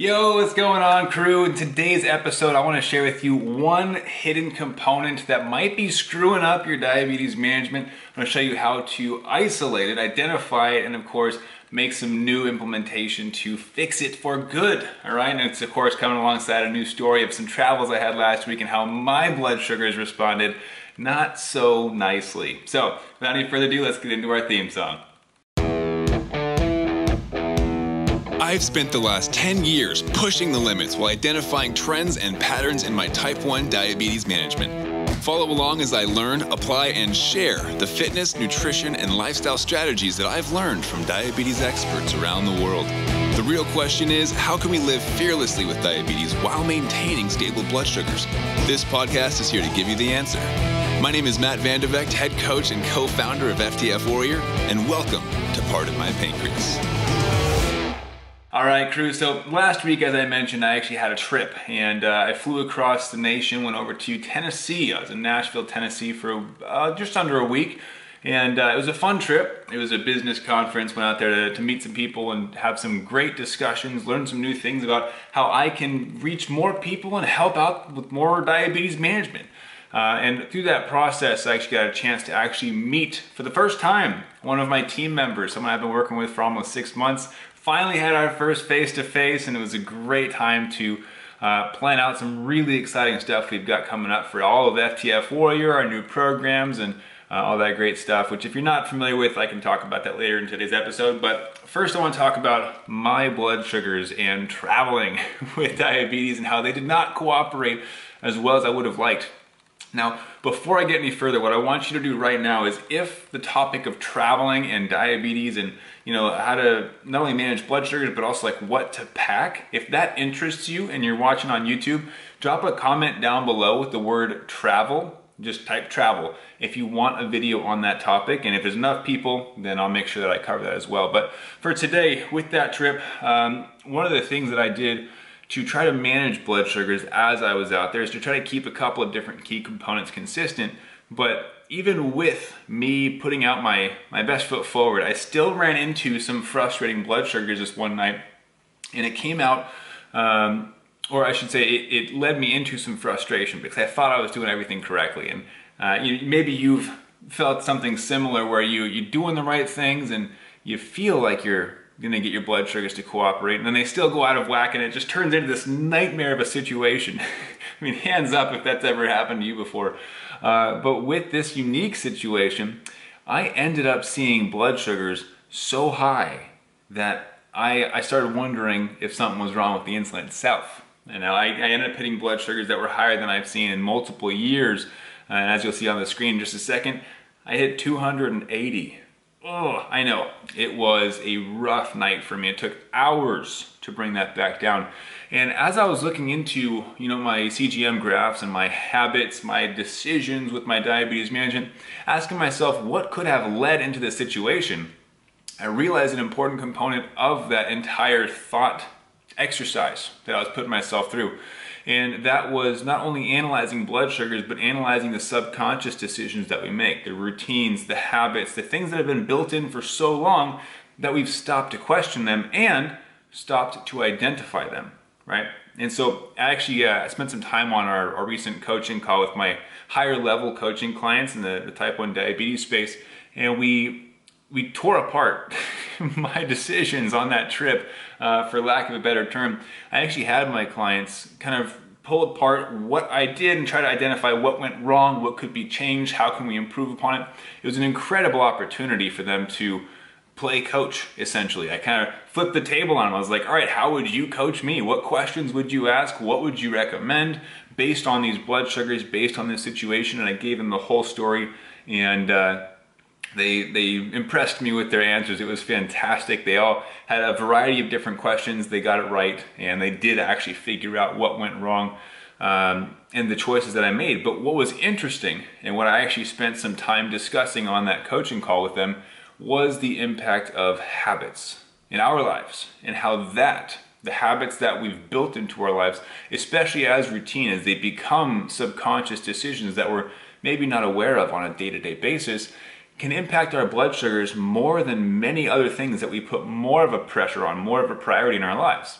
Yo, what's going on, crew? In today's episode, I want to share with you one hidden component that might be screwing up your diabetes management. I'm going to show you how to isolate it, identify it, and of course, make some new implementation to fix it for good. All right, and it's of course coming alongside a new story of some travels I had last week and how my blood sugars responded not so nicely. So, without any further ado, let's get into our theme song. I've spent the last 10 years pushing the limits while identifying trends and patterns in my type 1 diabetes management. Follow along as I learn, apply, and share the fitness, nutrition, and lifestyle strategies that I've learned from diabetes experts around the world. The real question is how can we live fearlessly with diabetes while maintaining stable blood sugars? This podcast is here to give you the answer. My name is Matt Vande Vegte, head coach and co founder of FTF Warrior, and welcome to Part of My Pancreas. All right, crew. So last week, as I mentioned, I actually had a trip and uh, I flew across the nation, went over to Tennessee. I was in Nashville, Tennessee for uh, just under a week. And uh, it was a fun trip. It was a business conference. Went out there to, to, meet some people and have some great discussions, learn some new things about how I can reach more people and help out with more diabetes management. Uh, and through that process, I actually got a chance to actually meet for the first time one of my team members, someone I've been working with for almost six months finally had our first face-to-face and it was a great time to uh, plan out some really exciting stuff we've got coming up for all of FTF Warrior, our new programs and uh, all that great stuff, which if you're not familiar with, I can talk about that later in today's episode. But first I want to talk about my blood sugars and traveling with diabetes and how they did not cooperate as well as I would have liked. Now, before I get any further, what I want you to do right now is if the topic of traveling and diabetes and you know how to not only manage blood sugars but also like what to pack, if that interests you and you're watching on YouTube, drop a comment down below with the word travel. Just type travel if you want a video on that topic. And if there's enough people, then I'll make sure that I cover that as well. But for today, with that trip, um, one of the things that I did to try to manage blood sugars as I was out there is to try to keep a couple of different key components consistent. But even with me putting out my, my best foot forward, I still ran into some frustrating blood sugars this one night. And it came out, um, or I should say, it, it, led me into some frustration because I thought I was doing everything correctly. And uh, you, maybe you've felt something similar where you, you're doing the right things and you feel like you're going to get your blood sugars to cooperate, and then they still go out of whack, and it just turns into this nightmare of a situation. I mean, hands up if that's ever happened to you before. Uh, but with this unique situation, I ended up seeing blood sugars so high that I, I started wondering if something was wrong with the insulin itself. And I, I ended up hitting blood sugars that were higher than I've seen in multiple years. And as you'll see on the screen in just a second, I hit 280 Oh, I know. It was a rough night for me. It took hours to bring that back down. And as I was looking into, you know, my CGM graphs and my habits, my decisions with my diabetes management, asking myself what could have led into this situation, I realized an important component of that entire thought exercise that I was putting myself through. And that was not only analyzing blood sugars, but analyzing the subconscious decisions that we make, the routines, the habits, the things that have been built in for so long that we've stopped to question them and stopped to identify them, right? And so I actually uh, spent some time on our, our, recent coaching call with my higher level coaching clients in the, the type 1 diabetes space. And we we tore apart my decisions on that trip, uh, for lack of a better term. I actually had my clients kind of pull apart what I did and try to identify what went wrong, what could be changed, how can we improve upon it. It was an incredible opportunity for them to play coach, essentially. I kind of flipped the table on them. I was like, all right, how would you coach me? What questions would you ask? What would you recommend based on these blood sugars, based on this situation? And I gave them the whole story. And uh, they, they impressed me with their answers. It was fantastic. They all had a variety of different questions. They got it right, and they did actually figure out what went wrong um, and the choices that I made. But what was interesting, and what I actually spent some time discussing on that coaching call with them, was the impact of habits in our lives and how that the habits that we've built into our lives, especially as routine, as they become subconscious decisions that we're maybe not aware of on a day to day basis, can impact our blood sugars more than many other things that we put more of a pressure on, more of a priority in our lives.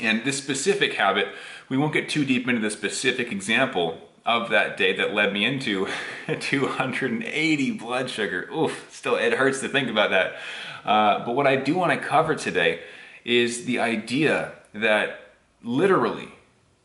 And this specific habit, we won't get too deep into the specific example of that day that led me into 280 blood sugar. Oof, still it hurts to think about that. Uh, but what I do want to cover today is the idea that literally,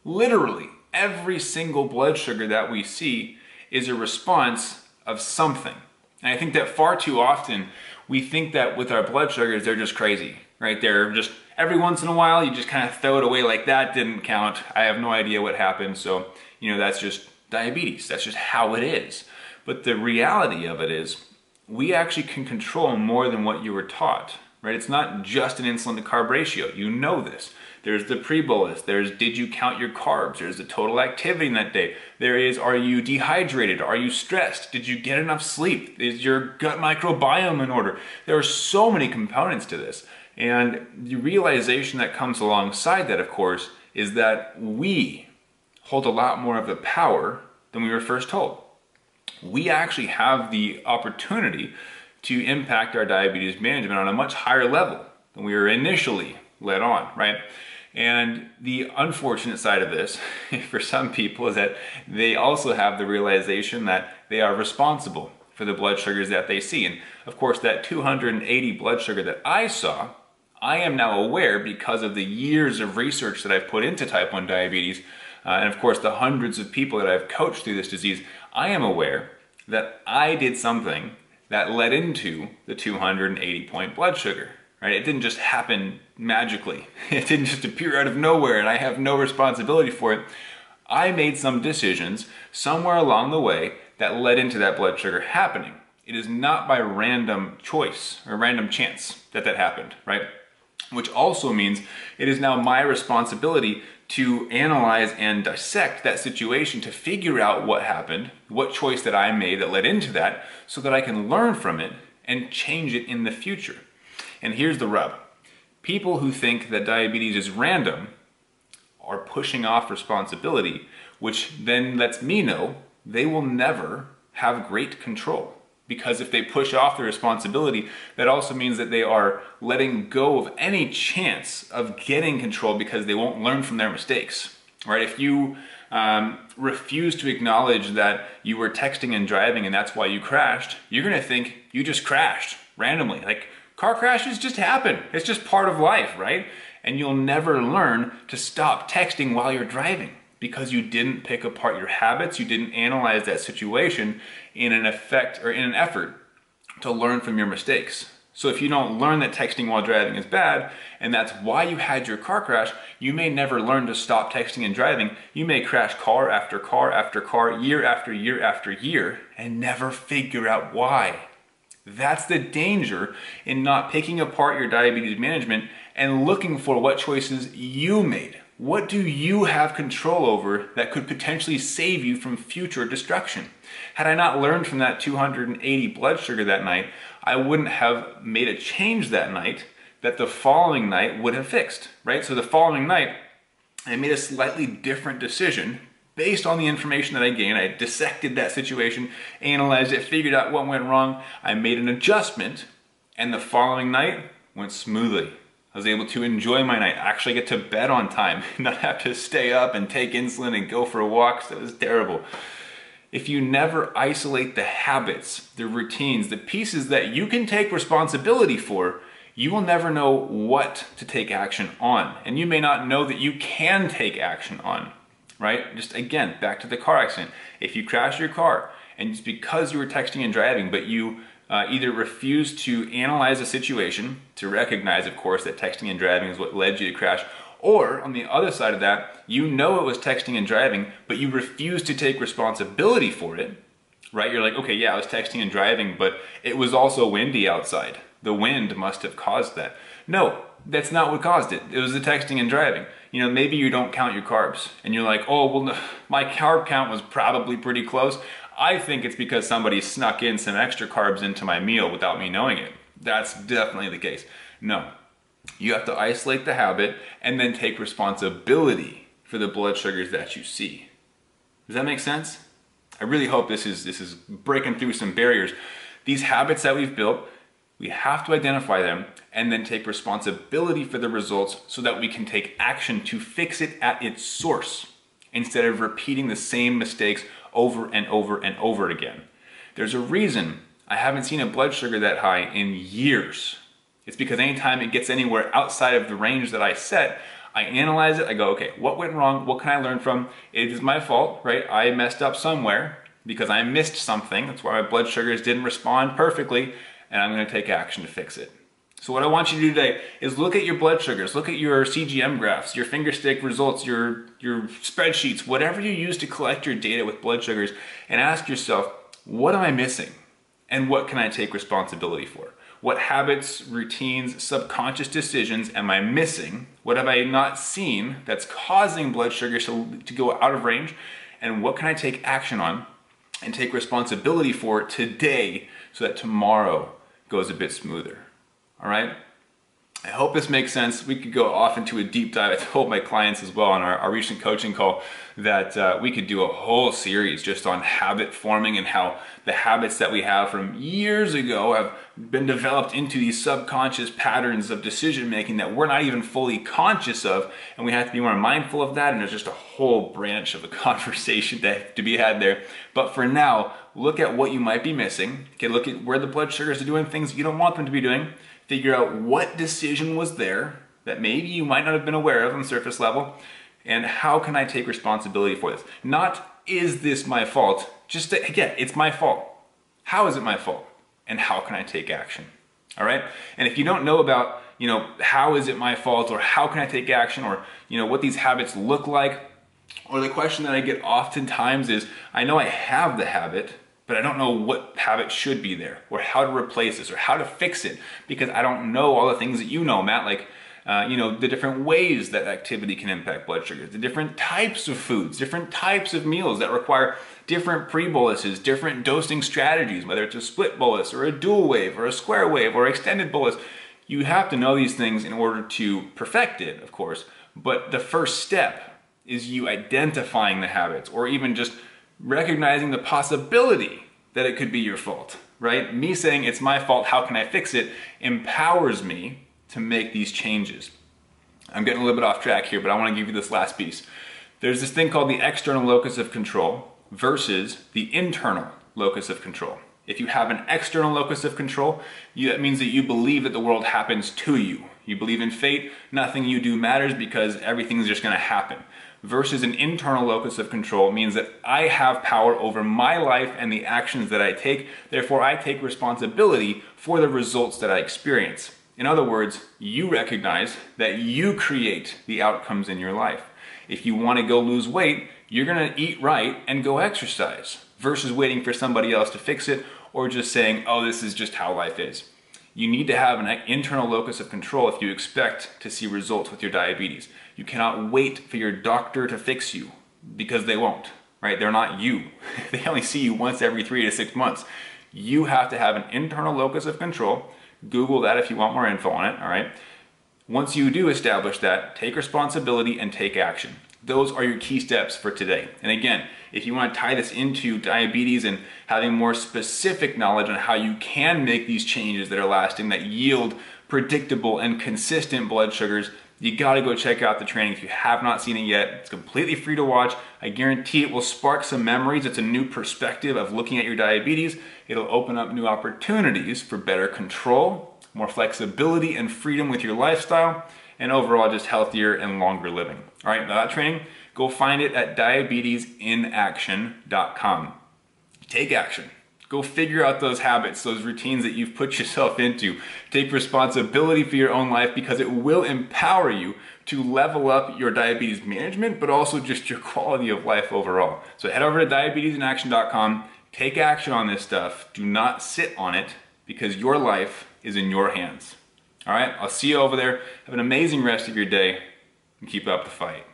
literally every single blood sugar that we see is a response of something. And I think that far too often we think that with our blood sugars, they're just crazy, right? They're just every once in a while, you just kind of throw it away like that didn't count. I have no idea what happened. So, you know, that's just diabetes. That's just how it is. But the reality of it is we actually can control more than what you were taught, right? It's not just an insulin to carb ratio. You know this. There's the pre-bolus. There's did you count your carbs? There's the total activity in that day. There is are you dehydrated? Are you stressed? Did you get enough sleep? Is your gut microbiome in order? There are so many components to this. And the realization that comes alongside that, of course, is that we hold a lot more of the power than we were first told. We actually have the opportunity to impact our diabetes management on a much higher level than we were initially led on, right? And the unfortunate side of this for some people is that they also have the realization that they are responsible for the blood sugars that they see. And of course, that 280 blood sugar that I saw, I am now aware because of the years of research that I've put into type 1 diabetes, uh, and of course the hundreds of people that I've coached through this disease, I am aware that I did something that led into the 280 point blood sugar right? It didn't just happen magically. It didn't just appear out of nowhere and I have no responsibility for it. I made some decisions somewhere along the way that led into that blood sugar happening. It is not by random choice or random chance that that happened, right? Which also means it is now my responsibility to analyze and dissect that situation to figure out what happened, what choice that I made that led into that, so that I can learn from it and change it in the future. And here's the rub. People who think that diabetes is random are pushing off responsibility, which then lets me know they will never have great control. Because if they push off the responsibility, that also means that they are letting go of any chance of getting control because they won't learn from their mistakes. Right? If you um, refuse to acknowledge that you were texting and driving and that's why you crashed, you're gonna think you just crashed randomly. Like Car crashes just happen. It's just part of life, right? And you'll never learn to stop texting while you're driving because you didn't pick apart your habits, you didn't analyze that situation in an effect or in an effort to learn from your mistakes. So if you don't learn that texting while driving is bad, and that's why you had your car crash, you may never learn to stop texting and driving. You may crash car after car after car, year after year after year, and never figure out why. That's the danger in not picking apart your diabetes management and looking for what choices you made. What do you have control over that could potentially save you from future destruction? Had I not learned from that 280 blood sugar that night, I wouldn't have made a change that night that the following night would have fixed, right? So the following night, I made a slightly different decision based on the information that I gained, I dissected that situation, analyzed it, figured out what went wrong. I made an adjustment, and the following night went smoothly. I was able to enjoy my night, actually get to bed on time, not have to stay up and take insulin and go for walks. That was terrible. If you never isolate the habits, the routines, the pieces that you can take responsibility for, you will never know what to take action on. And you may not know that you can take action on right? Just again, back to the car accident. If you crash your car and it's because you were texting and driving, but you uh, either refuse to analyze the situation, to recognize, of course, that texting and driving is what led you to crash, or on the other side of that, you know it was texting and driving, but you refuse to take responsibility for it, right? You're like, okay, yeah, I was texting and driving, but it was also windy outside. The wind must have caused that. No, that's not what caused it. It was the texting and driving you know, maybe you don't count your carbs and you're like, oh, well, my carb count was probably pretty close. I think it's because somebody snuck in some extra carbs into my meal without me knowing it. That's definitely the case. No, you have to isolate the habit and then take responsibility for the blood sugars that you see. Does that make sense? I really hope this is this is breaking through some barriers. These habits that we've built, We have to identify them and then take responsibility for the results so that we can take action to fix it at its source instead of repeating the same mistakes over and over and over again. There's a reason I haven't seen a blood sugar that high in years. It's because anytime it gets anywhere outside of the range that I set, I analyze it, I go, okay, what went wrong? What can I learn from? It is my fault, right? I messed up somewhere because I missed something. That's why my blood sugars didn't respond perfectly, and I'm gonna take action to fix it. So what I want you to do today is look at your blood sugars, look at your CGM graphs, your finger stick results, your, your spreadsheets, whatever you use to collect your data with blood sugars, and ask yourself, what am I missing? And what can I take responsibility for? What habits, routines, subconscious decisions am I missing? What have I not seen that's causing blood sugars to, to go out of range? And what can I take action on and take responsibility for today so that tomorrow goes a bit smoother? All right? I hope this makes sense. We could go off into a deep dive. I told my clients as well on our, our recent coaching call that uh, we could do a whole series just on habit forming and how the habits that we have from years ago have been developed into these subconscious patterns of decision making that we're not even fully conscious of. And we have to be more mindful of that. And there's just a whole branch of a conversation that, to be had there. But for now, look at what you might be missing. Okay, look at where the blood sugars are doing things you don't want them to be doing figure out what decision was there that maybe you might not have been aware of on surface level, and how can I take responsibility for this? Not, is this my fault? Just, to, again, it's my fault. How is it my fault? And how can I take action? All right? And if you don't know about, you know, how is it my fault or how can I take action or, you know, what these habits look like, or the question that I get oftentimes is, I know I have the habit, but I don't know what habit should be there or how to replace this or how to fix it because I don't know all the things that you know, Matt, like, uh, you know, the different ways that activity can impact blood sugar, the different types of foods, different types of meals that require different pre-boluses, different dosing strategies, whether it's a split bolus or a dual wave or a square wave or extended bolus. You have to know these things in order to perfect it, of course. But the first step is you identifying the habits or even just recognizing the possibility that it could be your fault, right? Me saying it's my fault, how can I fix it, empowers me to make these changes. I'm getting a little bit off track here, but I want to give you this last piece. There's this thing called the external locus of control versus the internal locus of control. If you have an external locus of control, you, that means that you believe that the world happens to you. You believe in fate, nothing you do matters because everything's just going to happen versus an internal locus of control means that I have power over my life and the actions that I take. Therefore, I take responsibility for the results that I experience. In other words, you recognize that you create the outcomes in your life. If you want to go lose weight, you're going to eat right and go exercise versus waiting for somebody else to fix it or just saying, oh, this is just how life is. You need to have an internal locus of control if you expect to see results with your diabetes. You cannot wait for your doctor to fix you because they won't, right? They're not you. they only see you once every three to six months. You have to have an internal locus of control. Google that if you want more info on it, all right? Once you do establish that, take responsibility and take action. Those are your key steps for today. And again, if you want to tie this into diabetes and having more specific knowledge on how you can make these changes that are lasting, that yield predictable and consistent blood sugars, you gotta go check out the training if you have not seen it yet. It's completely free to watch. I guarantee it will spark some memories. It's a new perspective of looking at your diabetes. It'll open up new opportunities for better control, more flexibility and freedom with your lifestyle, and overall just healthier and longer living. All right, now that training, go find it at diabetesinaction.com. Take action. Go figure out those habits, those routines that you've put yourself into. Take responsibility for your own life because it will empower you to level up your diabetes management, but also just your quality of life overall. So head over to diabetesinaction.com, take action on this stuff. Do not sit on it because your life is in your hands. All right, I'll see you over there. Have an amazing rest of your day and keep up the fight.